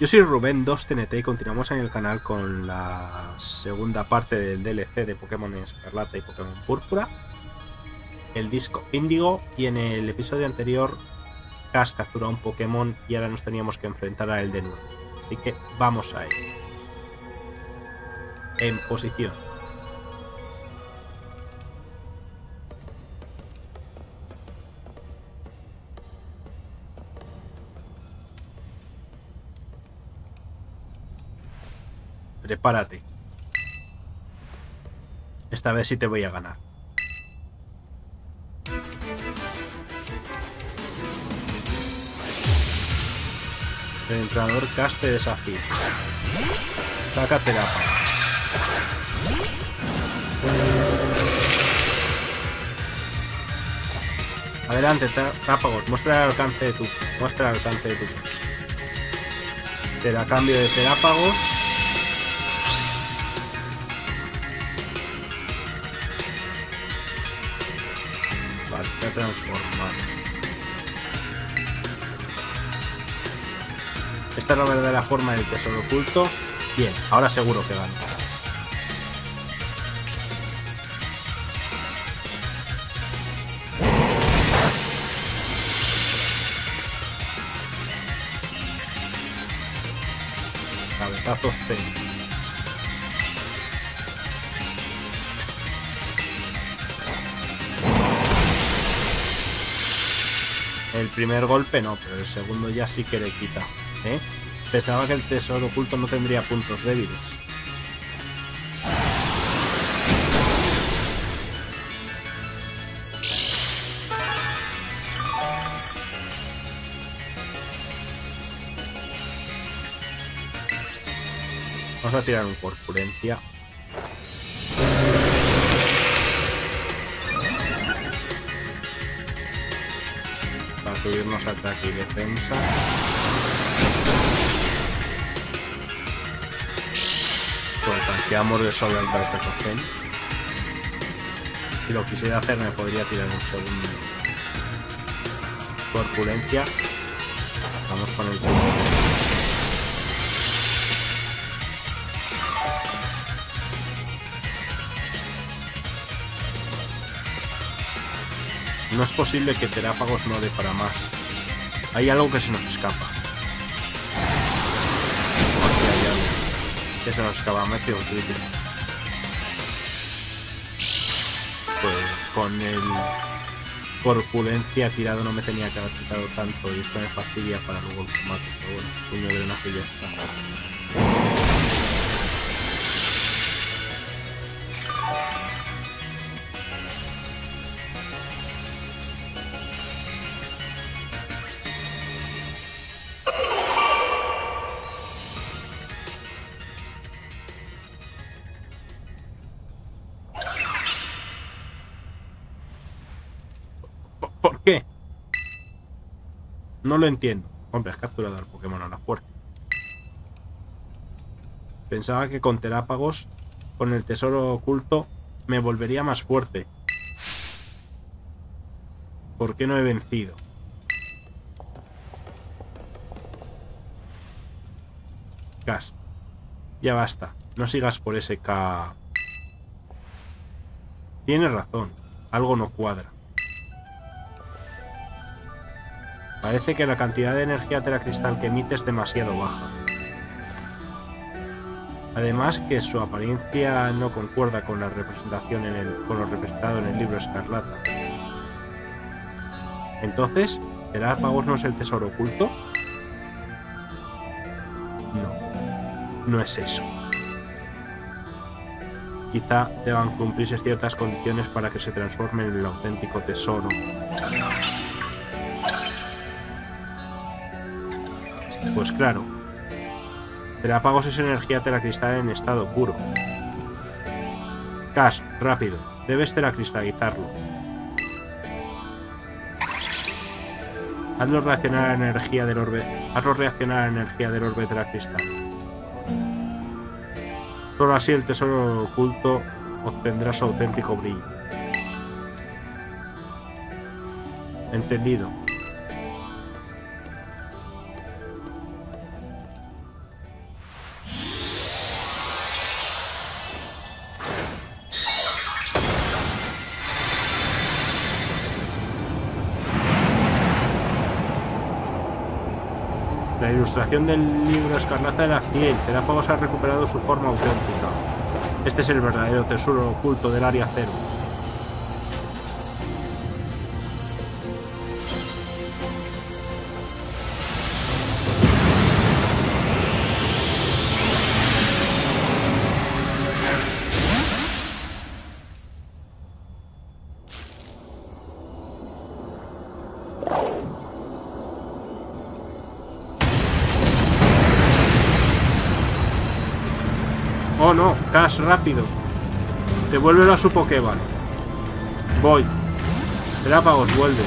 Yo soy Rubén 2TNT y continuamos en el canal con la segunda parte del DLC de Pokémon Escarlata y Pokémon Púrpura, el disco Índigo, y en el episodio anterior Cash capturó un Pokémon y ahora nos teníamos que enfrentar a él de nuevo. Así que vamos a él. En posición. Prepárate. Esta vez sí te voy a ganar. El entrenador Cast te desafía. Sácate la Adelante, Trápagos, muestra el alcance de tu. Muestra el alcance de tu. Te da cambio de terápagos. Transformar. Esta es la verdadera forma del tesoro oculto. Bien, ahora seguro que gano. Cabezazo C. primer golpe no, pero el segundo ya sí que le quita. ¿eh? Pensaba que el tesoro oculto no tendría puntos débiles. Vamos a tirar un corpulencia. Subirnos ataque y defensa. Pues tanqueamos de sobra el Bartecocen. Si lo quisiera hacer me podría tirar un segundo. Corpulencia. Vamos con el No es posible que Terápagos no dé para más. Hay algo que se nos escapa. Aquí que se nos escapa. Me he crítico. Pues con el corpulencia tirado no me tenía que haber quitado tanto y esto me fastidia para luego el combate. Bueno, puño de drenaje. No lo entiendo. Hombre, has capturado al Pokémon a la fuerza. Pensaba que con Terápagos, con el tesoro oculto, me volvería más fuerte. ¿Por qué no he vencido? Gas. Ya basta. No sigas por ese K. Tienes razón. Algo no cuadra. Parece que la cantidad de energía teracristal que emite es demasiado baja. Además que su apariencia no concuerda con la representación en el, con lo representado en el libro Escarlata. Entonces, ¿Terápagos no es el tesoro oculto? No, no es eso. Quizá deban cumplirse ciertas condiciones para que se transforme en el auténtico tesoro. Pues claro. Terápagos es energía teracristal en estado puro. Cash, rápido. Debes teracristalizarlo. Hazlo reaccionar a la energía del orbe. Hazlo reaccionar a la energía del orbe teracristal. Solo así el tesoro oculto obtendrá su auténtico brillo. Entendido. Del libro Escarlata de la Ciel. Terápagos ha recuperado su forma auténtica. Este es el verdadero tesoro oculto del área cero. Cash, rápido. Devuélvelo a su Pokéball. Voy. Terápagos, vuelve.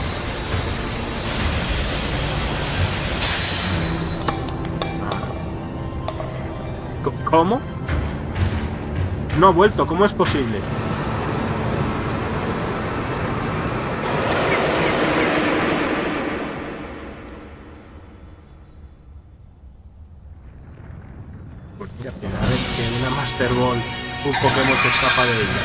Ah. ¿Cómo? No ha vuelto, ¿cómo es posible? Pues mira, primera vez que en una Master Ball un Pokémon se escapa de ella.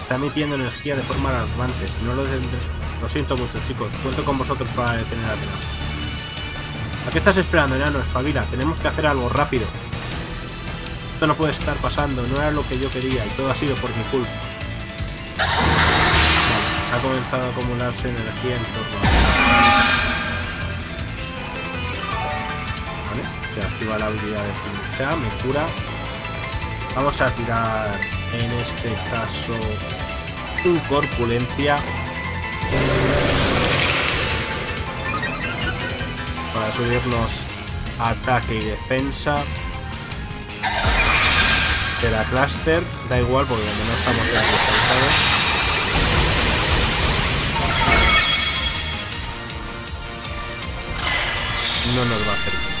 Está emitiendo energía de forma alarmante. Si no lo. Lo siento mucho, chicos. Cuento con vosotros para detener a Tena. ¿A qué estás esperando, enano? Espabila. Tenemos que hacer algo rápido. Esto no puede estar pasando. No era lo que yo quería y todo ha sido por mi culpa. Ha comenzado a acumularse energía en torno a... Vale, se activa la habilidad de Silencia, me cura. Vamos a tirar en este caso un corpulencia. Para subirnos ataque y defensa. Será cluster, da igual porque no estamos ya no nos va a hacer bien.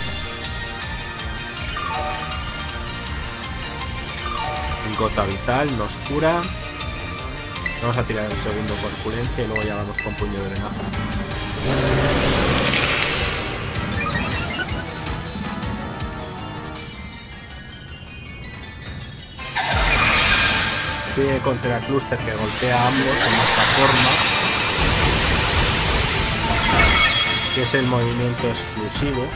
Gota vital, nos cura. Vamos a tirar el segundo corpulencia y luego ya vamos con puño de drenaje. Sigue contra cluster que golpea a ambos en esta forma. Que es el movimiento exclusivo.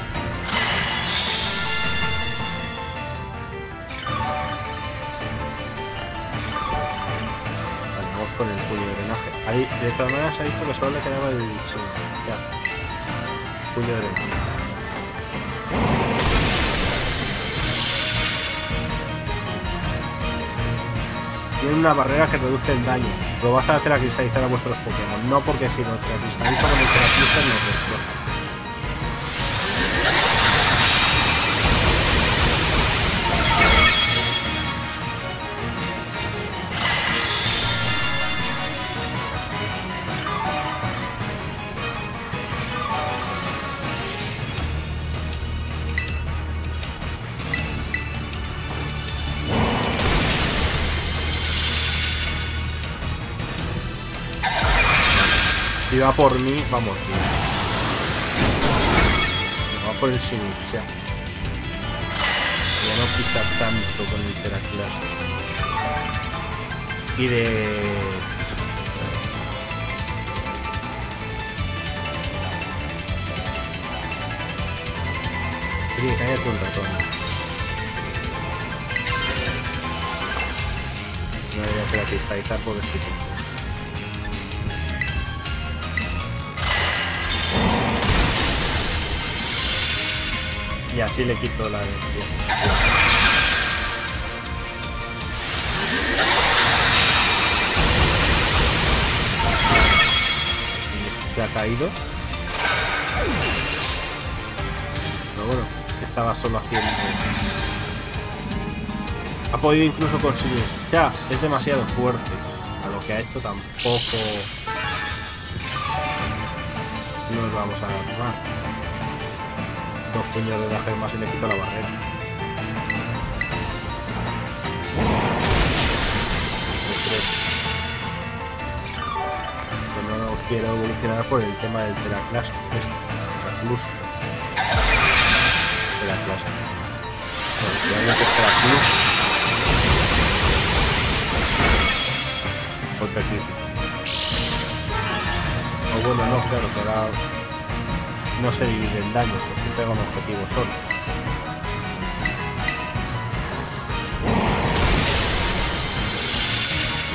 Vamos con el puño de drenaje. Ahí, de todas maneras, ha dicho que solo le quedaba el segundo. Ya. Puño de drenaje. Tiene una barrera que reduce el daño. Lo vas a hacer a cristalizar a vuestros Pokémon. No porque si lo cristaliza con el destroza. Por mí, vamos. Si va por el Sinixia. Ya no quita tanto con el Teraclass. Y de... Sí, cállate un ratón. No voy a hacer a cristalizar por este Y así le quito la energía. Se ha caído. Pero bueno, estaba solo haciendo. Ha podido incluso conseguir. Ya, es demasiado fuerte. A lo que ha hecho tampoco. No nos vamos a dar más dos puños de daje más y le quito la barrera. Yo no quiero evolucionar por el tema del Teraclast. Este, Teraclus. Teraclast. Golpe crítico. O bueno, no, claro, ahora no se divide en daños, porque pega un objetivo solo.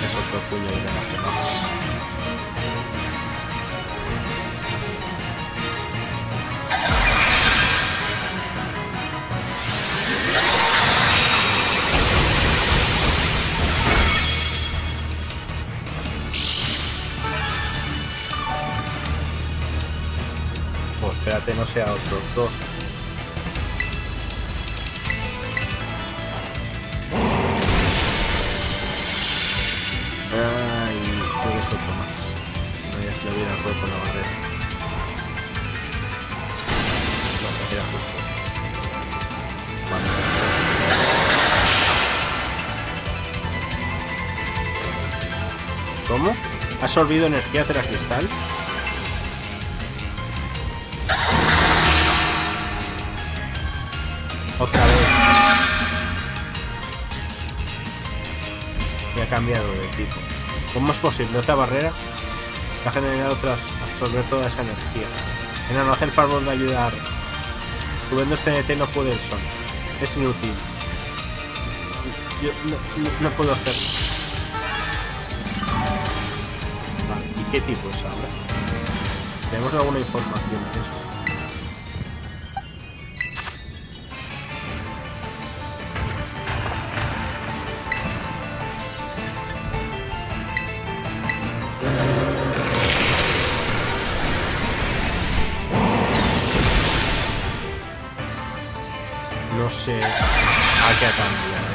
Es otro puño de más. Espérate, no sea otros dos. Ay, creo que otro más. No, ya se le hubiera roto la barrera. No, era justo. ¿Cómo? ¿Ha absorbido energía cristal? De tipo. ¿Cómo es posible? ¿Otra barrera? Ha generado tras absorber toda esa energía. Enano, haz el favor de ayudar. Subiendo este DT no puede el son. Es inútil. Yo no, no- no puedo hacerlo. Vale, ¿y qué tipo es ahora? ¿Tenemos alguna información de eso? Qué ha cambiado.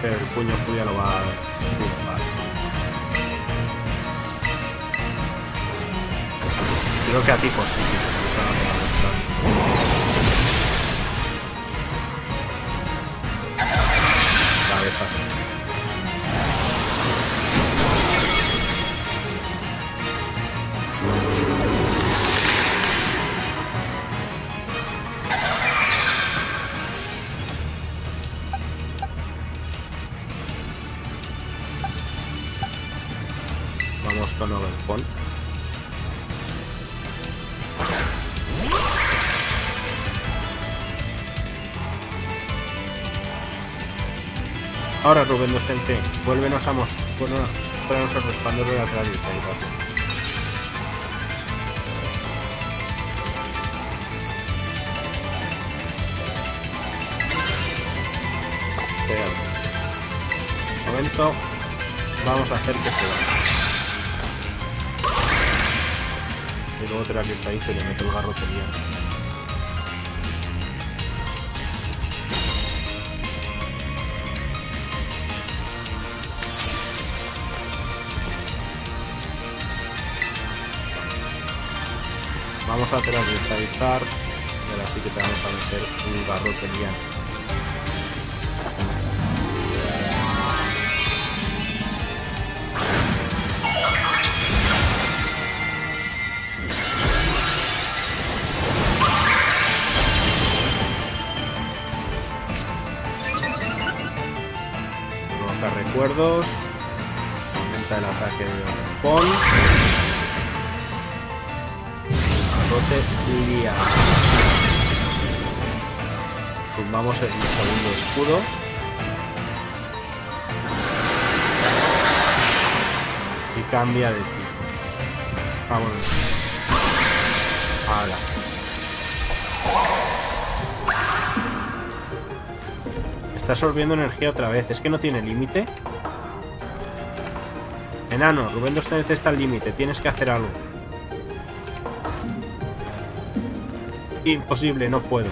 Pero el puño Julia lo va a tumbar. Creo que a ti pues sí. Ahora Rubén Docente, vuélvenos a mostrar los respaldos de la. Un momento, vamos a hacer que se vaya. Y luego te la que está ahí se le meto el garrotería. Vamos a cristalizar y ahora sí que te vamos a meter un garrotería. Coloca recuerdos. Aumenta el ataque de Pon. Lilia. Tumbamos el segundo escudo. Y cambia de tipo. Vámonos. Ahora. Está absorbiendo energía otra vez. Es que no tiene límite. Enano, Rubén Dosténez está al límite. Tienes que hacer algo. Imposible, no puedo.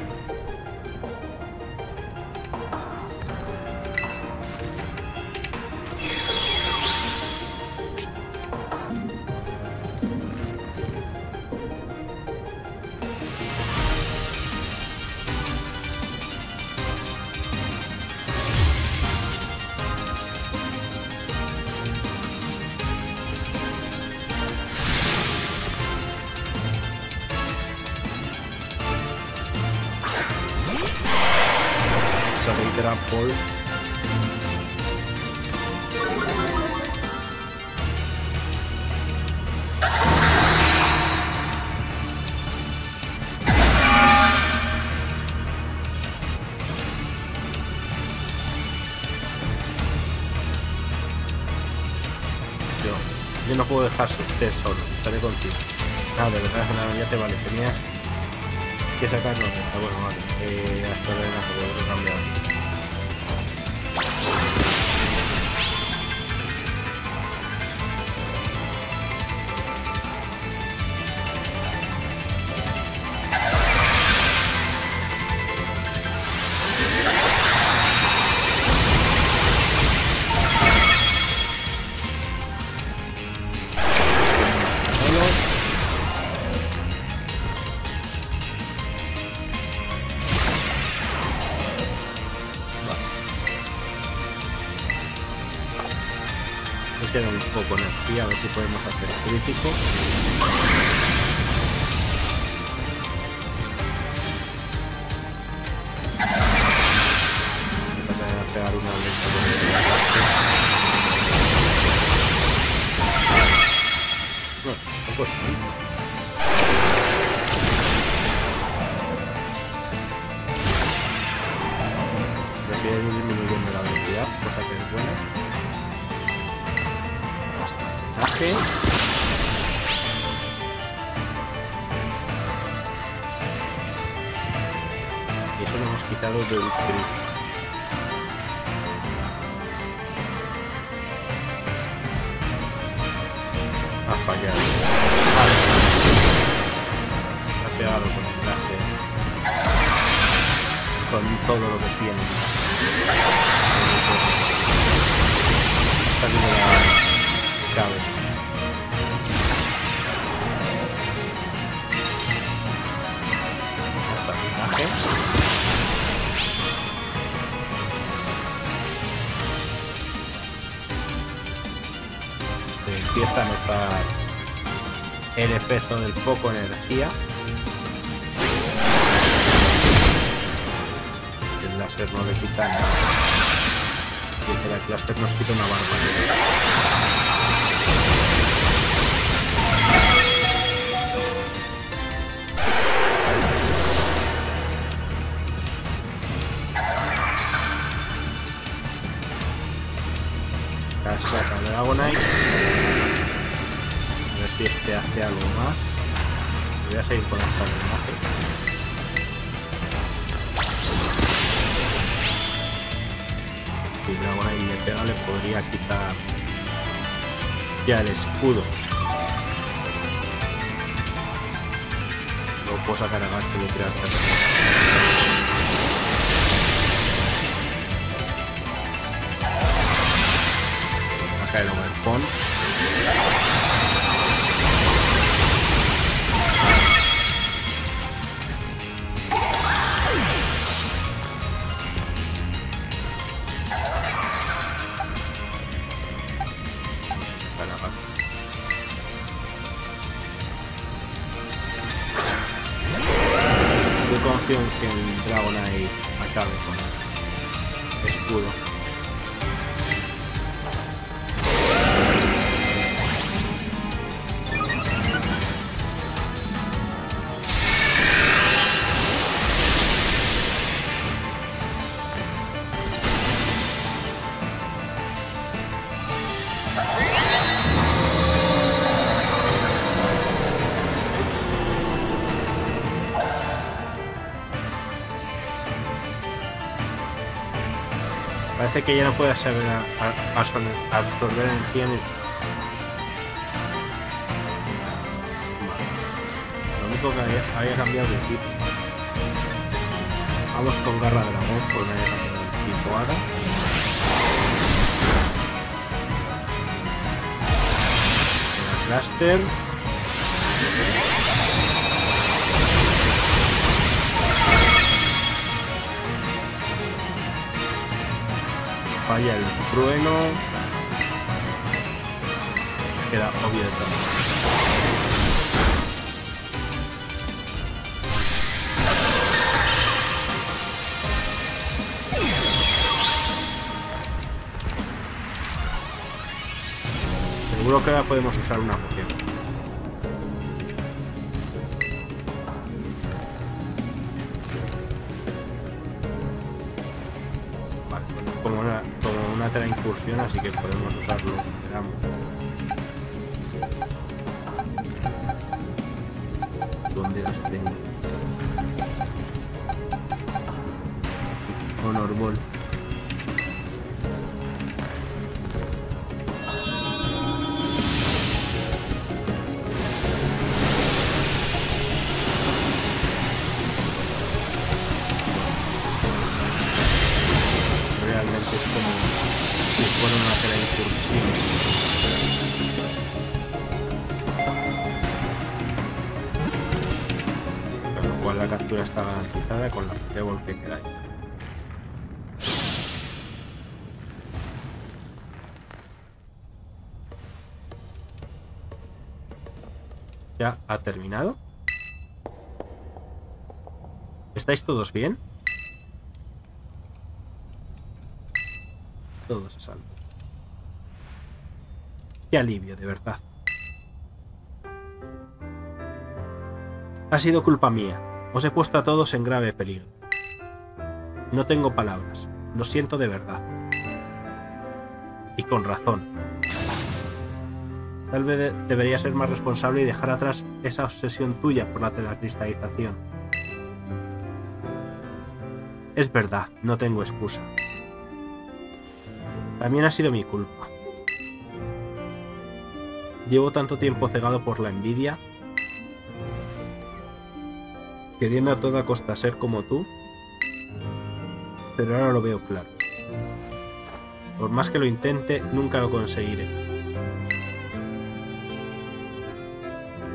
Se reitera Paul. Yo, yo no puedo dejar usted solo, estaré contigo. Ah, de verdad, nada, ya te vale, tenías que sacarlo. Ah, bueno, vale. Eh, hasta ahora no puedo cambiar. Energía, a ver si podemos hacer crítico. Eso lo hemos quitado del crit. Ha fallado. Ha pegado con el láser. Con todo lo que tiene. Saliendo la cabeza. Empieza a notar el efecto del foco energía. El láser no le quita nada. Y el Cluster nos quita una barbaridad. Ya el escudo. Lo puedo sacar a más que lo hacer. Acá el Overpon. En que el Dragonite acabe con el escudo. Que ya no puede absorber, a- absorber energía ni... Lo único que había, había cambiado de tipo. Vamos con garra dragón por no haya cambiado de tipo ahora. Cluster. falla el trueno. Queda obvio de Seguro que ahora podemos usar una poción. Incursión, así que podemos usarlo como queramos. ¿Dónde las tengo? Honor Ball. ¿Ya ha terminado? ¿Estáis todos bien? Todos a salvo. Qué alivio, de verdad. Ha sido culpa mía. Os he puesto a todos en grave peligro. No tengo palabras. Lo siento de verdad. Y con razón. Tal vez de- debería ser más responsable y dejar atrás esa obsesión tuya por la telecristalización. Es verdad, no tengo excusa. También ha sido mi culpa. Llevo tanto tiempo cegado por la envidia, queriendo a toda costa ser como tú, pero ahora lo veo claro. Por más que lo intente, nunca lo conseguiré.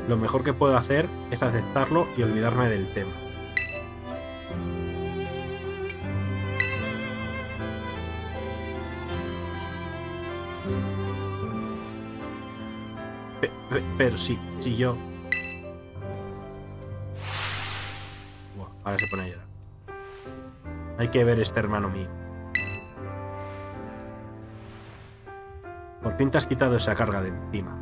Lo mejor que puedo hacer es aceptarlo y olvidarme del tema. Pe- pe- Pero sí, si yo... Buah, ahora se pone a llorar. Hay que ver este hermano mío. Por fin te has quitado esa carga de encima.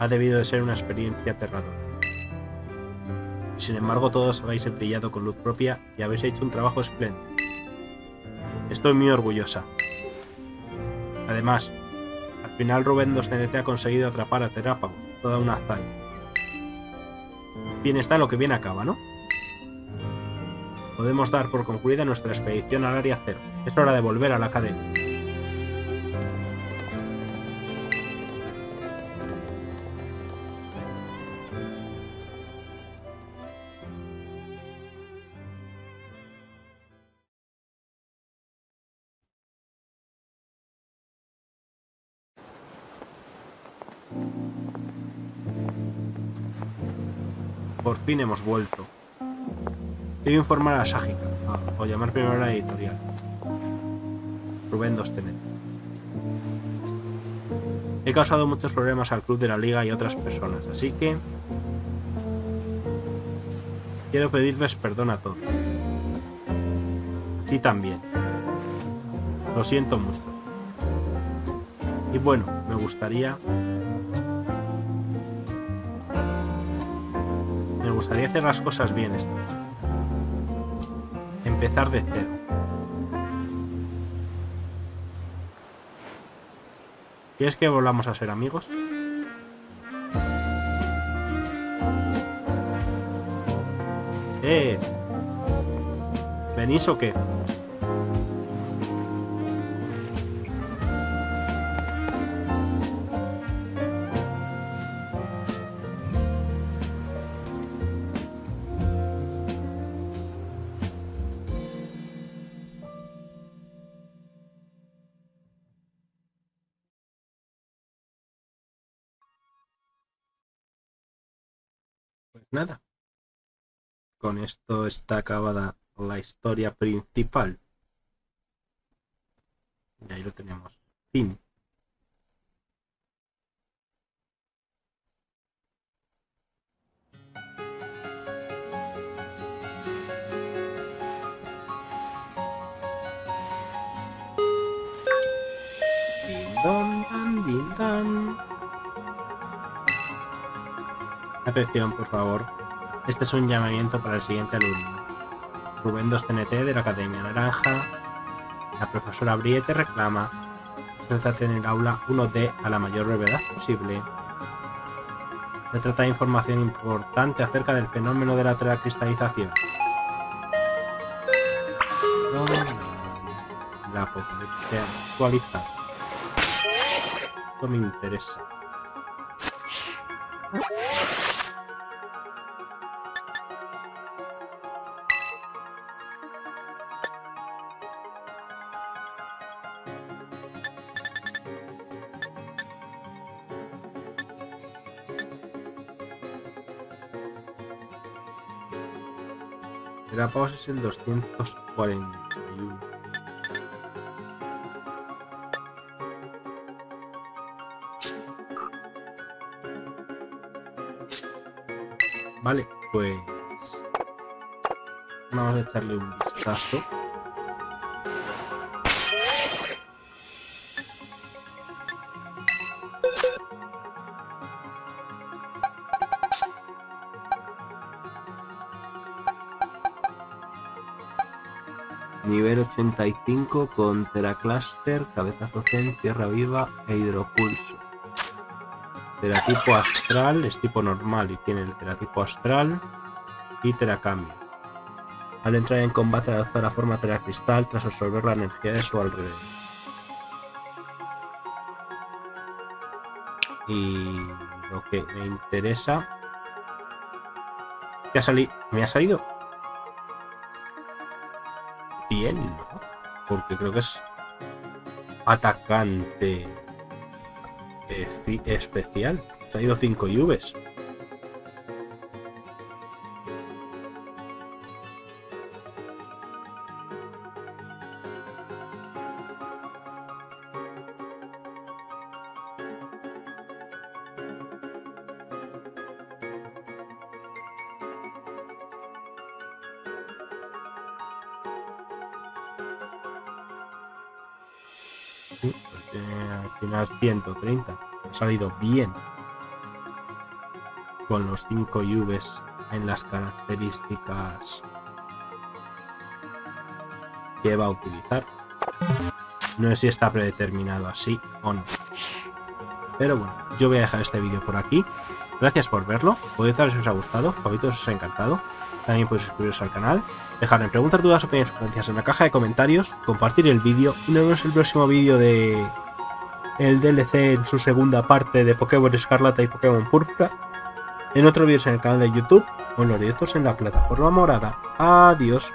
Ha debido de ser una experiencia aterradora. Sin embargo, todos habéis brillado con luz propia y habéis hecho un trabajo espléndido. Estoy muy orgullosa. Además, al final Rubén 2CNT ha conseguido atrapar a Terápago, toda una hazaña. Bien está lo que bien acaba, ¿no? Podemos dar por concluida nuestra expedición al área cero. Es hora de volver a la academia. Hemos vuelto. Debo informar a Ságica, ah, o llamar primero a la editorial. Rubén Dostenet. He causado muchos problemas al club de la liga y otras personas, así que... Quiero pedirles perdón a todos. Y también. Lo siento mucho. Y bueno, me gustaría... gustaría hacer las cosas bien esta vez. Empezar de cero. ¿Quieres que volvamos a ser amigos? ¡Eh! ¿Venís o qué? nada. Con esto está acabada la historia principal. Y ahí lo tenemos. Fin. Dum. Atención, por favor. Este es un llamamiento para el siguiente alumno. Rubén 2TNT de la Academia Naranja. La profesora Briete reclama. Siéntate en el aula 1D a la mayor brevedad posible. Se trata de información importante acerca del fenómeno de la cristalización. La potencia actualizada. Esto me interesa. La pausa es el 241. Vale, pues vamos a echarle un vistazo. Nivel 85 con Teracluster, Cabeza Zen, Tierra Viva e Hidropulso. Teratipo astral es tipo normal y tiene el teratipo astral y teracambio. Al entrar en combate adopta la forma teracristal tras absorber la energía de su alrededor. Y lo que me interesa... ¿Qué ha salido? ¿Me ha salido? Bien, ¿no? Porque creo que es atacante especial. Ha ido 5 IVs. Sí, porque al final 130. Ha salido bien. Con los 5 IVs en las características que va a utilizar. No sé si está predeterminado así o no. Pero bueno, yo voy a dejar este vídeo por aquí. Gracias por verlo. Podéis saber si os ha gustado, favoritos os ha encantado. También podéis suscribiros al canal, dejarme preguntas, dudas, opiniones, sugerencias en la caja de comentarios, compartir el vídeo y nos vemos en el próximo vídeo de el DLC en su segunda parte de Pokémon Escarlata y Pokémon Púrpura, en otro vídeo en el canal de YouTube o en la plataforma morada. Adiós.